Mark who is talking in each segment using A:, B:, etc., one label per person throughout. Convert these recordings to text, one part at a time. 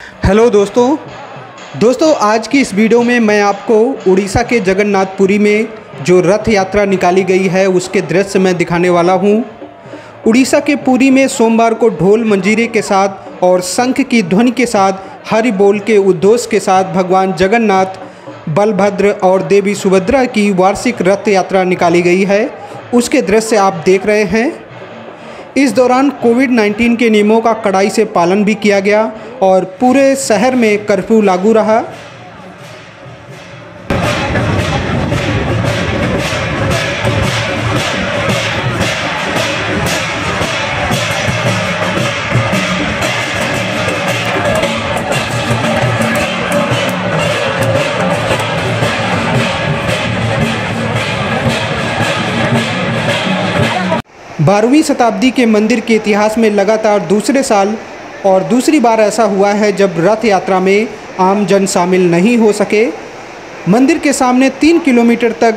A: Hello दोस्तों। दोस्तों, आज की इस वीडियो में मैं आपको उड़ीसा के जगन्नाथपुरी में जो रथ यात्रा निकाली गई है, उसके दृश्य मैं दिखाने वाला हूँ। उड़ीसा के पुरी में सोमवार को ढोल मंजीरे के साथ और शंख की ध्वनि के साथ, हरि बोल के उद्घोष के साथ भगवान जगन्नाथ, बलभद्र और देवी सुभद्रा की वार्षिक रथ यात्रा निकाली गई है। उसके दृश्य आप देख रहे हैं। इस दौरान कोविड 19 के नियमों का कड़ाई से पालन भी किया गया और पूरे शहर में कर्फ्यू लागू रहा। बारहवीं शताब्दी के मंदिर के इतिहास में लगातार दूसरे साल और दूसरी बार ऐसा हुआ है जब रथ यात्रा में आम जन शामिल नहीं हो सके। मंदिर के सामने तीन किलोमीटर तक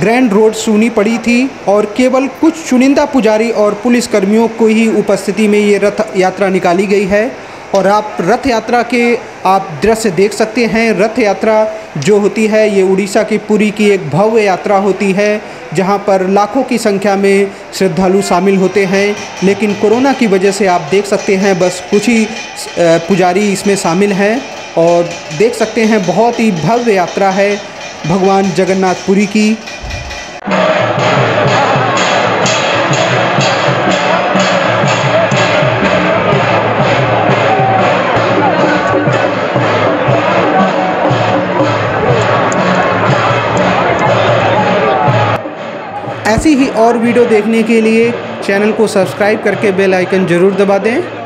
A: ग्रैंड रोड सूनी पड़ी थी और केवल कुछ चुनिंदा पुजारी और पुलिसकर्मियों को ही उपस्थिति में ये रथ यात्रा निकाली गई है। और आप रथ यात्रा के आप दृश्य देख सकते हैं। रथ यात्रा जो होती है, ये उड़ीसा की पुरी की एक भव्य यात्रा होती है, जहाँ पर लाखों की संख्या में श्रद्धालु शामिल होते हैं। लेकिन कोरोना की वजह से आप देख सकते हैं, बस कुछ ही पुजारी इसमें शामिल हैं और देख सकते हैं, बहुत ही भव्य यात्रा है भगवान जगन्नाथ पुरी की। ऐसी ही और वीडियो देखने के लिए चैनल को सब्सक्राइब करके बेल आइकन ज़रूर दबा दें।